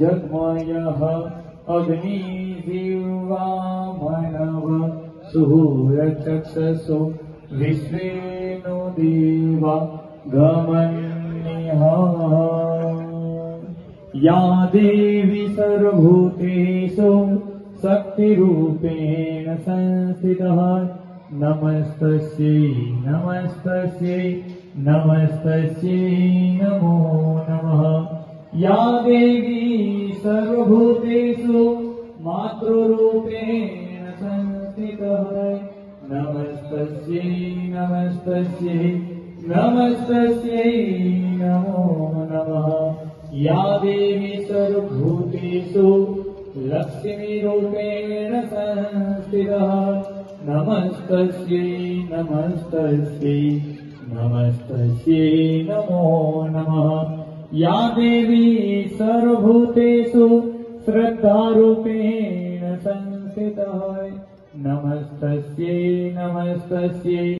जगमयः अग्निजीवामनव सुहूरचक्षसो विश्वेनो देवा गमन्यः या देवी सर्वभूतेषु शक्तिरूपेण संस्थितः। नमस्तस्यै नमस्तस्यै नमस्तस्यै नमो नमः या देवी सर्वभूतेषु मातृरूपेण संस्थितः नमस्तस्यै नमस्तस्यै नमस्तस्यै नमो नमः। या देवी सर्वभूतेषु लक्ष्मीरूपेण संस्थितः। नमस्तस्यै नमस्तस्यै नमस्तस्यै नमो नमः या देवी सर्वभूतेषु श्रद्धारूपेण संस्थितः नमस्तस्यै नमस्तस्यै